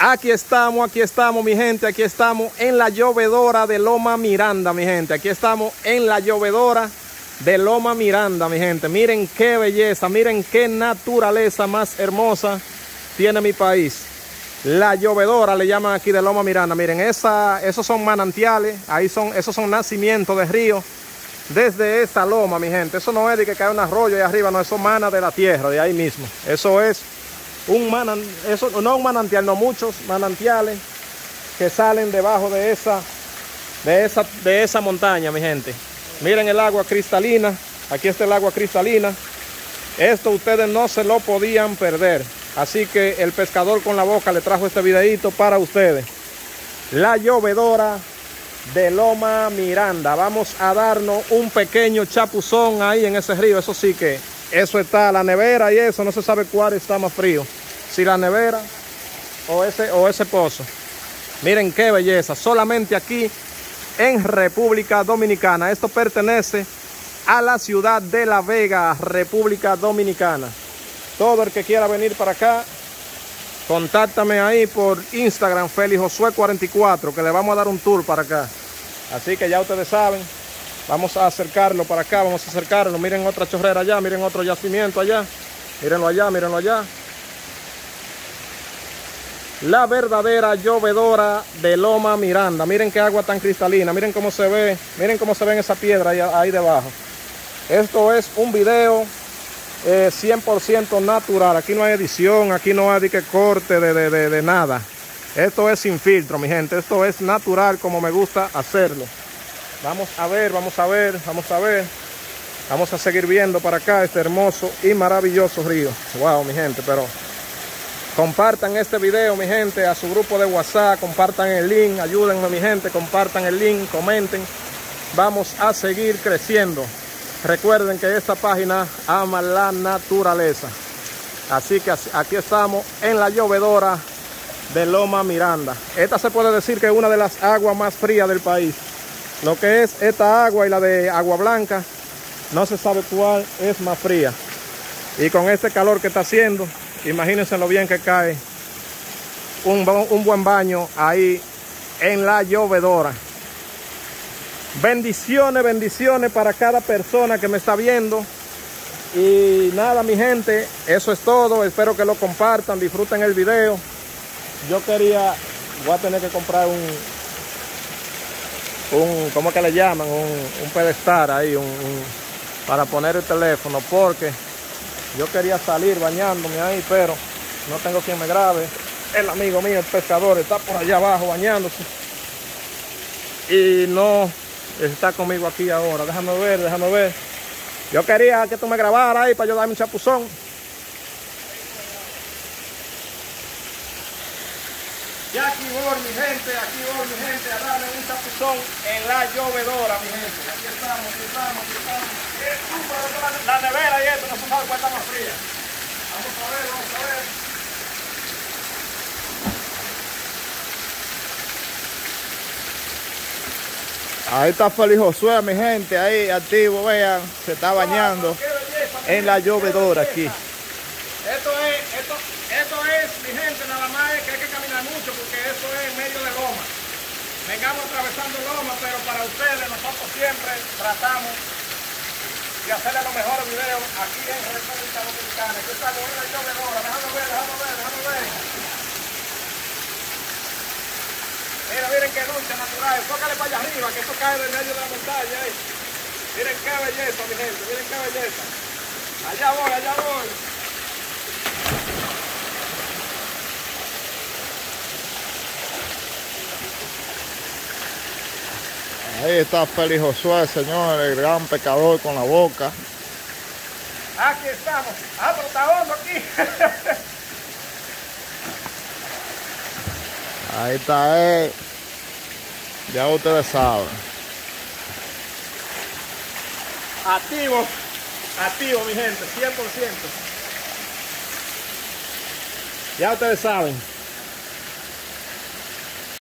Aquí estamos, aquí estamos, mi gente. Aquí estamos en la llovedora de Loma Miranda, mi gente. Aquí estamos en la llovedora de Loma Miranda, mi gente. Miren qué belleza, miren qué naturaleza más hermosa tiene mi país. La llovedora le llaman aquí de Loma Miranda. Miren, esa, esos son manantiales, ahí son, esos son nacimientos de ríos desde esa loma, mi gente. Eso no es de que cae un arroyo ahí arriba, no, eso mana de la tierra, de ahí mismo. Eso es un manantial, eso, no un manantial, no muchos manantiales que salen debajo de esa, de esa, de esa montaña, mi gente. Miren el agua cristalina, aquí está el agua cristalina. Esto ustedes no se lo podían perder. Así que el pescador con la boca le trajo este videito para ustedes. La llovedora de Loma Miranda. Vamos a darnos un pequeño chapuzón ahí en ese río. Eso sí que, eso está, la nevera y eso, no se sabe cuál está más frío. Si la nevera o ese, o ese pozo. Miren qué belleza. Solamente aquí en República Dominicana. Esto pertenece a la ciudad de La Vega, República Dominicana. Todo el que quiera venir para acá, contáctame ahí por Instagram, Félix Josué 44, que le vamos a dar un tour para acá. Así que ya ustedes saben, vamos a acercarlo para acá, vamos a acercarlo. Miren otra chorrera allá, miren otro yacimiento allá. Mírenlo allá, mírenlo allá. La verdadera llovedora de Loma Miranda. Miren qué agua tan cristalina, miren cómo se ve, miren cómo se ve esa piedra ahí, ahí debajo. Esto es un video eh, 100% natural. Aquí no hay edición, aquí no hay que corte de, de, de, de, nada. Esto es sin filtro, mi gente. Esto es natural como me gusta hacerlo. Vamos a ver, vamos a ver, vamos a ver. Vamos a seguir viendo para acá este hermoso y maravilloso río. Wow, mi gente, pero compartan este video, mi gente, a su grupo de WhatsApp. Compartan el link, ayúdenme, mi gente. Compartan el link, comenten. Vamos a seguir creciendo. Recuerden que esta página ama la naturaleza. Así que aquí estamos en la llovedora de Loma Miranda. Esta se puede decir que es una de las aguas más frías del país. Lo que es esta agua y la de Agua Blanca, no se sabe cuál es más fría. Y con este calor que está haciendo, imagínense lo bien que cae un, un buen baño ahí en la llovedora. Bendiciones, bendiciones para cada persona que me está viendo. Y nada, mi gente, eso es todo. Espero que lo compartan, disfruten el video. Yo quería, voy a tener que comprar un, un ¿cómo que le llaman? Un, pedestal ahí, un, para poner el teléfono, porque yo quería salir bañándome ahí, pero no tengo quien me grabe. El amigo mío, el pescador, está por allá abajo bañándose. Y no está conmigo aquí ahora. Déjame ver, déjame ver. Yo quería que tú me grabaras ahí para yo darme un chapuzón. Y aquí voy, mi gente, aquí voy, mi gente, a darle un chapuzón en la llovedora, mi gente. Aquí estamos, aquí estamos, aquí estamos. Nevera y esto, no se sabe cuál está más fría. Vamos a ver, vamos a ver. Ahí está Félix Josué, mi gente, ahí activo, vean, se está bañando en la llovedora aquí. Esto es, esto, esto es, mi gente, nada más es que hay que caminar mucho porque esto es en medio de loma. Vengamos atravesando loma, pero para ustedes nosotros siempre tratamos de hacerle los mejores videos aquí en República Dominicana. Aquí estamos en la llovedora, déjame ver, déjame ver, déjame ver. Mira, miren qué dulce natural. Tócale para allá arriba, que esto cae del medio de la montaña. ahí. Miren qué belleza, mi gente. Miren qué belleza. Allá voy, allá voy. Ahí está Félix Josué, señor, el gran pecador con la boca. Aquí estamos. Ah, pero está hondo aquí. Ahí está él. Ya ustedes saben. Activo. Activo, mi gente. 100%. Ya ustedes saben.